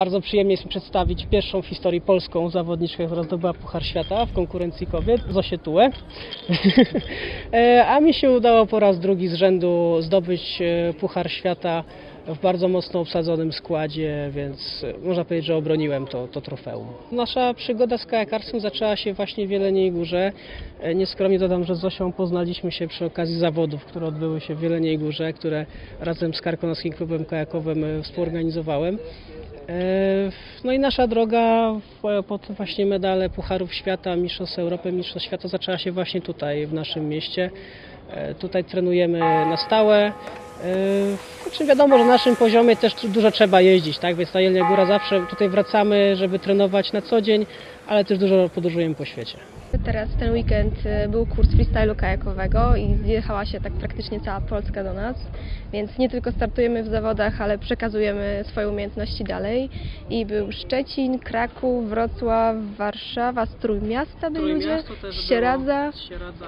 Bardzo przyjemnie jest przedstawić pierwszą w historii polską zawodniczkę, która zdobyła Puchar Świata w konkurencji kobiet, Zosię Tułę. E, A mi się udało po raz drugi z rzędu zdobyć e, Puchar Świata w bardzo mocno obsadzonym składzie, więc e, można powiedzieć, że obroniłem to, to trofeum. Nasza przygoda z kajakarstwem zaczęła się właśnie w Jeleniej Górze. Nieskromnie dodam, że z Zosią poznaliśmy się przy okazji zawodów, które odbyły się w Jeleniej Górze, które razem z Karkonoskim Klubem Kajakowym współorganizowałem. E, No i nasza droga pod właśnie medale Pucharów Świata, Mistrzostw Europy, Mistrzostw Świata zaczęła się właśnie tutaj, w naszym mieście. E, Tutaj trenujemy na stałe. E, Znaczy wiadomo, że na naszym poziomie też dużo trzeba jeździć, tak? Więc na Jelenia Góra zawsze tutaj wracamy, żeby trenować na co dzień, ale też dużo podróżujemy po świecie. Teraz ten weekend y, był kurs freestylu kajakowego i zjechała się tak praktycznie cała Polska do nas, więc nie tylko startujemy w zawodach, ale przekazujemy swoje umiejętności dalej. I był Szczecin, Kraków, Wrocław, Warszawa, z Trójmiasta byli ludzie, Sieradza. Sieradza.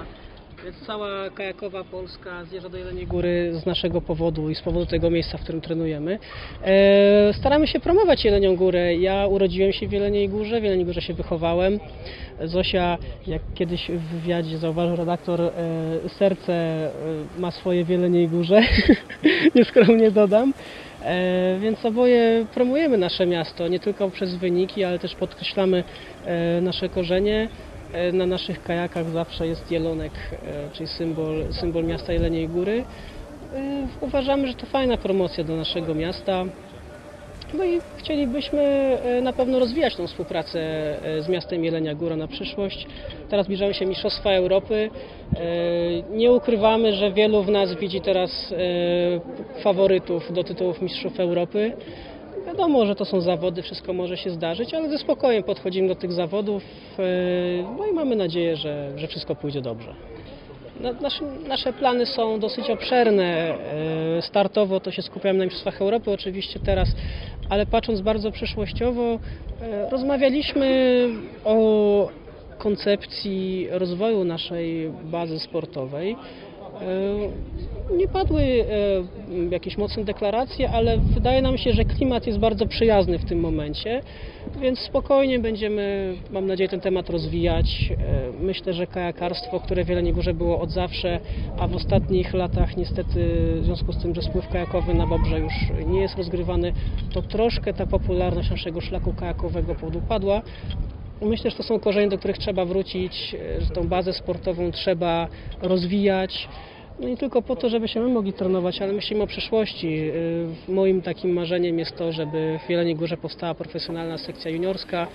Więc cała kajakowa Polska zjeżdża do Jeleniej Góry z naszego powodu i z powodu tego miejsca, w którym trenujemy. E, staramy się promować Jelenią Górę. Ja urodziłem się w Jeleniej Górze, w Jeleniej Górze się wychowałem. Zosia, jak kiedyś w wywiadzie zauważył redaktor, e, serce e, ma swoje w Jeleniej Górze, nieskromnie dodam. E, Więc oboje promujemy nasze miasto, nie tylko przez wyniki, ale też podkreślamy e, nasze korzenie. E, Na naszych kajakach zawsze jest jelonek, e, czyli symbol, symbol miasta Jeleniej Góry. E, Uważamy, że to fajna promocja do naszego miasta. No i chcielibyśmy na pewno rozwijać tą współpracę z miastem Jelenia Góra na przyszłość. Teraz zbliżają się Mistrzostwa Europy. Nie ukrywamy, że wielu w nas widzi teraz faworytów do tytułów Mistrzów Europy. Wiadomo, że to są zawody, wszystko może się zdarzyć, ale ze spokojem podchodzimy do tych zawodów. e, No i mamy nadzieję, że, że wszystko pójdzie dobrze. Na- Nasze, nasze plany są dosyć obszerne. E, Startowo to się skupiamy na Mistrzostwach Europy oczywiście teraz, ale patrząc bardzo przyszłościowo, e, rozmawialiśmy o koncepcji rozwoju naszej bazy sportowej. E, Nie padły e, jakieś mocne deklaracje, ale wydaje nam się, że klimat jest bardzo przyjazny w tym momencie, więc spokojnie będziemy, mam nadzieję, ten temat rozwijać. E, Myślę, że kajakarstwo, które w Jeleniej Górze było od zawsze, a w ostatnich latach niestety w związku z tym, że spływ kajakowy na Bobrze już nie jest rozgrywany, to troszkę ta popularność naszego szlaku kajakowego podupadła. Myślę, że to są korzenie, do których trzeba wrócić, e, że tą bazę sportową trzeba rozwijać. No nie tylko po to, żebyśmy my mogli trenować, ale myślimy o przyszłości. E, Moim takim marzeniem jest to, żeby w Jeleniej Górze powstała profesjonalna sekcja juniorska.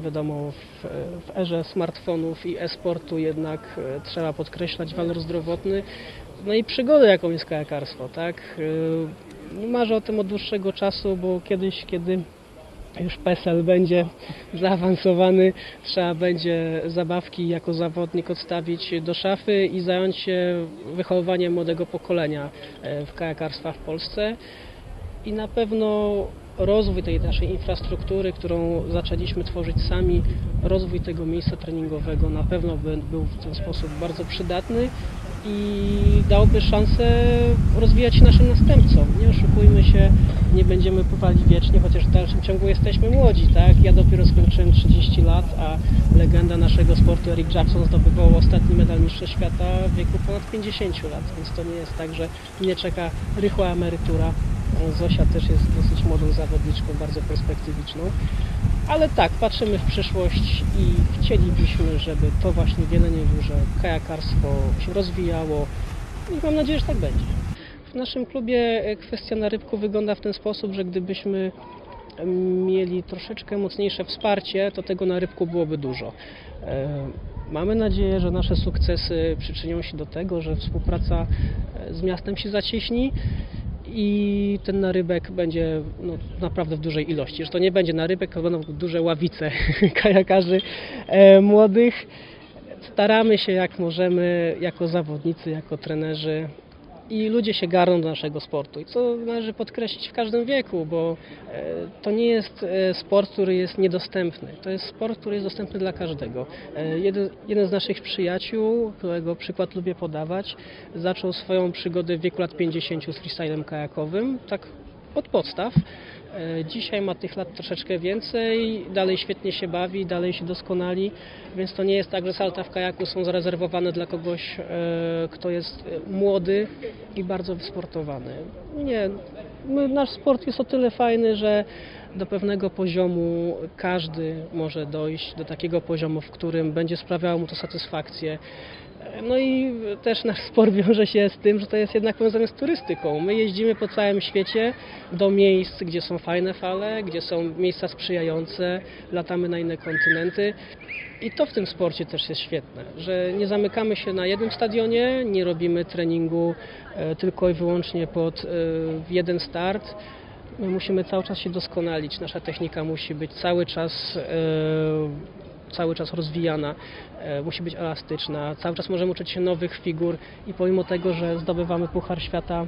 Wiadomo, w, w erze smartfonów i e-sportu jednak e, trzeba podkreślać walor zdrowotny. No i przygodę, jaką jest kajakarstwo, tak? E, Marzę o tym od dłuższego czasu, bo kiedyś, kiedy już PESEL będzie zaawansowany, trzeba będzie zabawki jako zawodnik odstawić do szafy i zająć się wychowywaniem młodego pokolenia e, w kajakarstwa w Polsce. I na pewno rozwój tej naszej infrastruktury, którą zaczęliśmy tworzyć sami, rozwój tego miejsca treningowego na pewno by był w ten sposób bardzo przydatny i dałby szansę rozwijać się naszym następcom. Nie będziemy pływali wiecznie, chociaż w dalszym ciągu jesteśmy młodzi, tak? Ja dopiero skończyłem 30 lat, a legenda naszego sportu Eric Jackson zdobywał ostatni medal Mistrzostw Świata w wieku ponad 50 lat, więc to nie jest tak, że mnie czeka rychła emerytura. Zosia też jest dosyć młodą zawodniczką, bardzo perspektywiczną. Ale tak, patrzymy w przyszłość i chcielibyśmy, żeby to właśnie w Jeleniej Górze kajakarstwo się rozwijało i mam nadzieję, że tak będzie. W naszym klubie e, kwestia na rybku wygląda w ten sposób, że gdybyśmy mieli troszeczkę mocniejsze wsparcie, to tego na rybku byłoby dużo. E, Mamy nadzieję, że nasze sukcesy przyczynią się do tego, że współpraca e, z miastem się zacieśni i ten narybek będzie no, naprawdę w dużej ilości. Że to nie będzie narybek, to będą duże ławice kajakarzy e, młodych. Staramy się jak możemy, jako zawodnicy, jako trenerzy i ludzie się garną do naszego sportu. I co należy podkreślić w każdym wieku, bo e, to nie jest e, sport, który jest niedostępny. To jest sport, który jest dostępny dla każdego. E, Jeden, jeden z naszych przyjaciół, którego przykład lubię podawać, zaczął swoją przygodę w wieku lat 50 z freestylem kajakowym. Tak od podstaw. E, Dzisiaj ma tych lat troszeczkę więcej, dalej świetnie się bawi, dalej się doskonali, więc to nie jest tak, że salta w kajaku są zarezerwowane dla kogoś, e, kto jest e, młody i bardzo wysportowany. Nie, my, nasz sport jest o tyle fajny, że do pewnego poziomu każdy może dojść, do takiego poziomu, w którym będzie sprawiało mu to satysfakcję. No i też nasz sport wiąże się z tym, że to jest jednak powiązane z turystyką. My jeździmy po całym świecie do miejsc, gdzie są fajne fale, gdzie są miejsca sprzyjające, latamy na inne kontynenty. I to w tym sporcie też jest świetne, że nie zamykamy się na jednym stadionie, nie robimy treningu e, tylko i wyłącznie pod e, jeden start. My musimy cały czas się doskonalić, nasza technika musi być cały czas e, cały czas rozwijana, e, musi być elastyczna, cały czas możemy uczyć się nowych figur i pomimo tego, że zdobywamy Puchar Świata,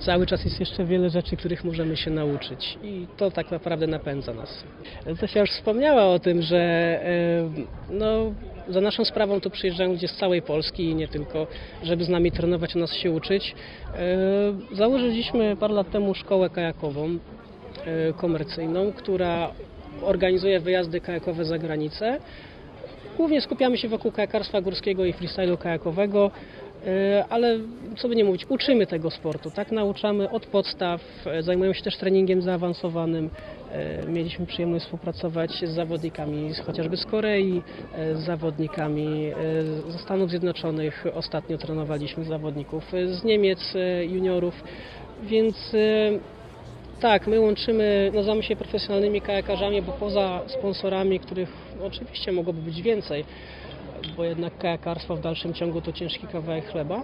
cały czas jest jeszcze wiele rzeczy, których możemy się nauczyć i to tak naprawdę napędza nas. Zosia już wspomniała o tym, że no, za naszą sprawą tu przyjeżdżają ludzie z całej Polski i nie tylko, żeby z nami trenować, u nas się uczyć. E, Założyliśmy parę lat temu szkołę kajakową e, komercyjną, która organizuje wyjazdy kajakowe za granicę. Głównie skupiamy się wokół kajakarstwa górskiego i freestylu kajakowego, ale co by nie mówić, uczymy tego sportu, tak? Nauczamy od podstaw, e, zajmujemy się też treningiem zaawansowanym. E, Mieliśmy przyjemność współpracować z zawodnikami chociażby z Korei, e, z zawodnikami e, ze Stanów Zjednoczonych. Ostatnio trenowaliśmy zawodników e, z Niemiec, e, juniorów, więc e, tak, my łączymy, nazywamy się profesjonalnymi kajakarzami, bo poza sponsorami, których oczywiście mogłoby być więcej, bo jednak kajakarstwo w dalszym ciągu to ciężki kawałek chleba,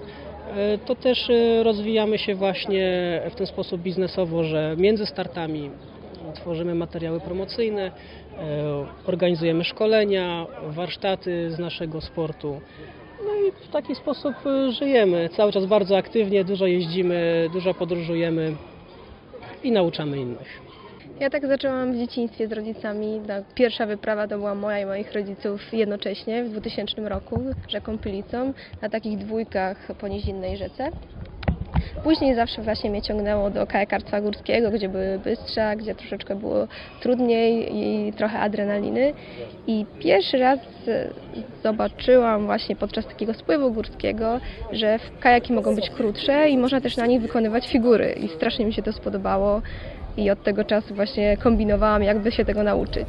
e, to też e, rozwijamy się właśnie w ten sposób biznesowo, że między startami tworzymy materiały promocyjne, e, organizujemy szkolenia, warsztaty z naszego sportu. No i w taki sposób żyjemy. Cały czas bardzo aktywnie, dużo jeździmy, dużo podróżujemy i nauczamy innych. Ja tak zaczęłam w dzieciństwie z rodzicami. Pierwsza wyprawa to była moja i moich rodziców jednocześnie w 2000 roku rzeką Pylicą na takich dwójkach po nizinnej rzece. Później zawsze właśnie mnie ciągnęło do kajakarstwa górskiego, gdzie były bystrza, gdzie troszeczkę było trudniej i trochę adrenaliny. I pierwszy raz e, zobaczyłam właśnie podczas takiego spływu górskiego, że kajaki mogą być krótsze i można też na nich wykonywać figury. I strasznie mi się to spodobało i od tego czasu właśnie kombinowałam, jakby się tego nauczyć.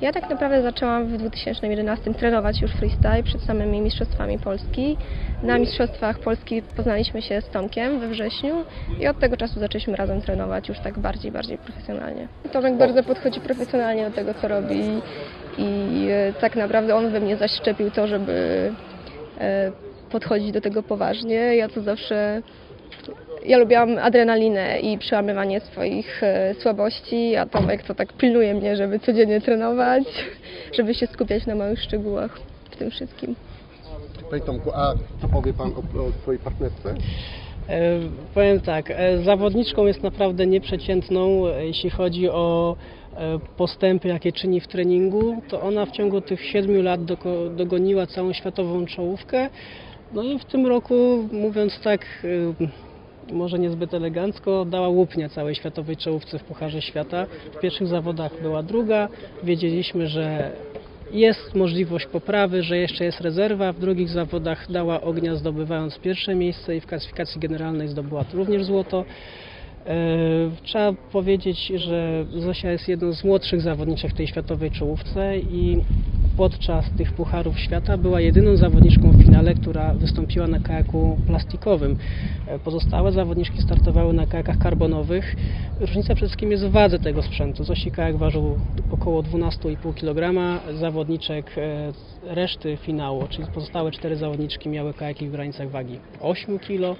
Ja tak naprawdę zaczęłam w 2011 trenować już freestyle przed samymi Mistrzostwami Polski. Na Mistrzostwach Polski poznaliśmy się z Tomkiem we wrześniu i od tego czasu zaczęliśmy razem trenować już tak bardziej, bardziej profesjonalnie. Tomek bardzo podchodzi profesjonalnie do tego, co robi i e, tak naprawdę on we mnie zaszczepił to, żeby e, podchodzić do tego poważnie. Ja to zawsze ja lubiłam adrenalinę i przełamywanie swoich e, słabości, a Tomek to tak pilnuje mnie, żeby codziennie trenować, żeby się skupiać na małych szczegółach w tym wszystkim. Panie Tomku, a co powie Pan o, o swojej partnerce? E, Powiem tak, e, zawodniczką jest naprawdę nieprzeciętną, e, jeśli chodzi o e, postępy, jakie czyni w treningu, to ona w ciągu tych siedmiu lat dogoniła całą światową czołówkę. No i w tym roku, mówiąc tak, może niezbyt elegancko, dała łupnia całej światowej czołówce w Pucharze Świata. W pierwszych zawodach była druga. Wiedzieliśmy, że jest możliwość poprawy, że jeszcze jest rezerwa. W drugich zawodach dała ognia, zdobywając pierwsze miejsce i w klasyfikacji generalnej zdobyła również złoto. E, Trzeba powiedzieć, że Zosia jest jedną z młodszych zawodniczek w tej światowej czołówce i podczas tych Pucharów Świata była jedyną zawodniczką w finale, która wystąpiła na kajaku plastikowym. E, Pozostałe zawodniczki startowały na kajakach karbonowych. Różnica przede wszystkim jest w wadze tego sprzętu. Zosi kajak ważył około 12,5 kg, zawodniczek e, reszty finału, czyli pozostałe cztery zawodniczki miały kajaki w granicach wagi 8 kg.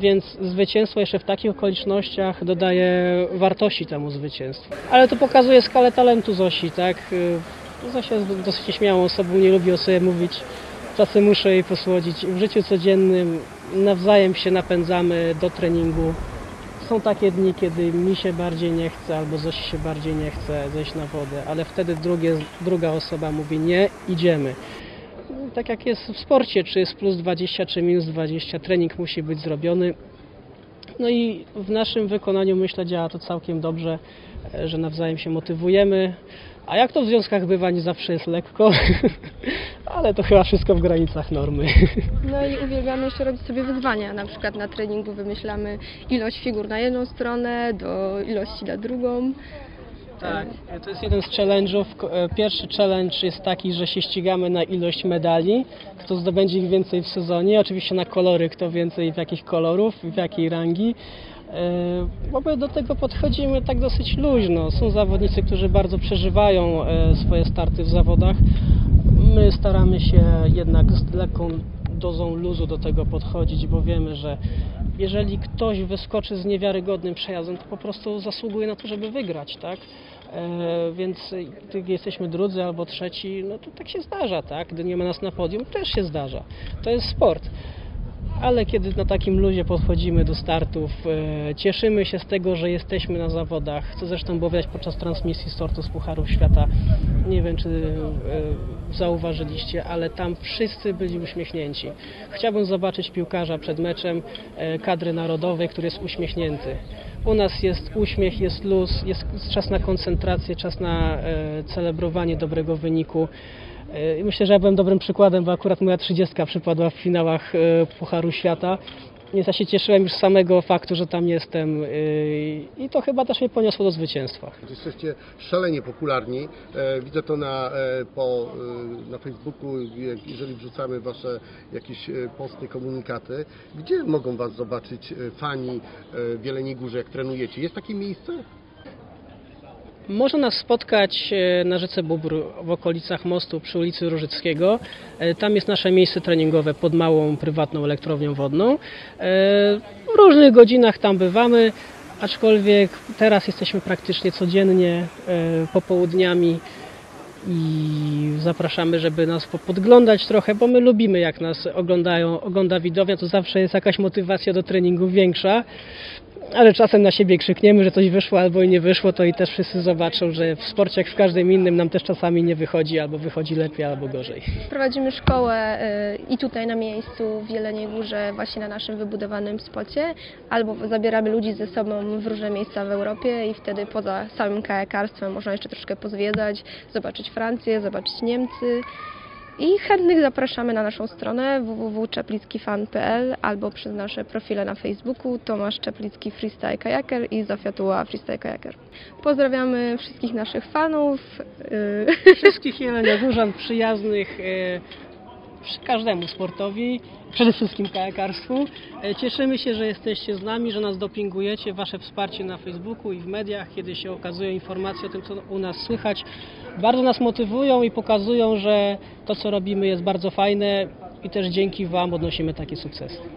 Więc zwycięstwo jeszcze w takich okolicznościach dodaje wartości temu zwycięstwu. Ale to pokazuje skalę talentu Zosi, tak? Y, Zosia jest dosyć śmiałą osobą, nie lubi o sobie mówić. Czasem muszę jej posłodzić. W życiu codziennym nawzajem się napędzamy do treningu. Są takie dni, kiedy mi się bardziej nie chce, albo Zosi się bardziej nie chce zejść na wodę, ale wtedy drugie, druga osoba mówi nie, idziemy tak jak jest w sporcie, czy jest plus 20, czy minus 20, trening musi być zrobiony. No i w naszym wykonaniu myślę działa to całkiem dobrze, e, że nawzajem się motywujemy. A jak to w związkach bywa, nie zawsze jest lekko, ale to chyba wszystko w granicach normy. No i uwielbiamy jeszcze robić sobie wyzwania. Na przykład na treningu wymyślamy ilość figur na jedną stronę do ilości na drugą. Tak, to jest jeden z challenge'ów. E, Pierwszy challenge jest taki, że się ścigamy na ilość medali, kto zdobędzie ich więcej w sezonie, oczywiście na kolory, kto więcej w jakich kolorów, w jakiej rangi. E, W ogóle do tego podchodzimy tak dosyć luźno. Są zawodnicy, którzy bardzo przeżywają e, swoje starty w zawodach. My staramy się jednak z lekką dozą luzu do tego podchodzić, bo wiemy, że jeżeli ktoś wyskoczy z niewiarygodnym przejazdem, to po prostu zasługuje na to, żeby wygrać, tak? E, więc gdy jesteśmy drudzy albo trzeci, no to tak się zdarza, tak? Gdy nie ma nas na podium, też się zdarza. To jest sport. Ale kiedy na takim luzie podchodzimy do startów, e, cieszymy się z tego, że jesteśmy na zawodach, co zresztą było widać podczas transmisji sortu z Pucharów Świata. Nie wiem, czy e, zauważyliście, ale tam wszyscy byli uśmiechnięci. Chciałbym zobaczyć piłkarza przed meczem e, kadry narodowej, który jest uśmiechnięty. U nas jest uśmiech, jest luz, jest czas na koncentrację, czas na e, celebrowanie dobrego wyniku. E, myślę, że ja byłem dobrym przykładem, bo akurat moja 30 przypadła w finałach Pucharu Świata. Ja się cieszyłem już z samego faktu, że tam jestem e, i to chyba też mnie poniosło do zwycięstwa. Jesteście szalenie popularni. E, Widzę to na, e, po, e, na Facebooku, jeżeli wrzucamy Wasze jakieś posty, komunikaty. Gdzie mogą Was zobaczyć fani w Jeleniej Górze, jak trenujecie? Jest takie miejsce? Można nas spotkać e, na rzece Bóbr w okolicach mostu przy ulicy Różyckiego. E, Tam jest nasze miejsce treningowe pod małą prywatną elektrownią wodną. E, W różnych godzinach tam bywamy, aczkolwiek teraz jesteśmy praktycznie codziennie popołudniami i zapraszamy, żeby nas po- podglądać trochę, bo my lubimy jak nas oglądają, ogląda widownia, to zawsze jest jakaś motywacja do treningu większa. Ale czasem na siebie krzykniemy, że coś wyszło albo nie wyszło, to i też wszyscy zobaczą, że w sporcie jak w każdym innym nam też czasami nie wychodzi, albo wychodzi lepiej, albo gorzej. Prowadzimy szkołę y, i tutaj na miejscu w Jeleniej Górze, właśnie na naszym wybudowanym spocie, albo zabieramy ludzi ze sobą w różne miejsca w Europie i wtedy poza samym kajakarstwem można jeszcze troszkę pozwiedzać, zobaczyć Francję, zobaczyć Niemcy. I chętnych zapraszamy na naszą stronę www.czeplickifan.pl albo przez nasze profile na Facebooku Tomasz Czeplicki Freestyle Kajaker i Zofia Tuła Freestyle Kajaker. Pozdrawiamy wszystkich naszych fanów. y, Wszystkich jeleniogórzan przyjaznych przy każdemu sportowi, przede wszystkim kajakarstwu. E, Cieszymy się, że jesteście z nami, że nas dopingujecie. Wasze wsparcie na Facebooku i w mediach, kiedy się okazują informacje o tym, co u nas słychać, bardzo nas motywują i pokazują, że to, co robimy jest bardzo fajne i też dzięki Wam odnosimy takie sukcesy.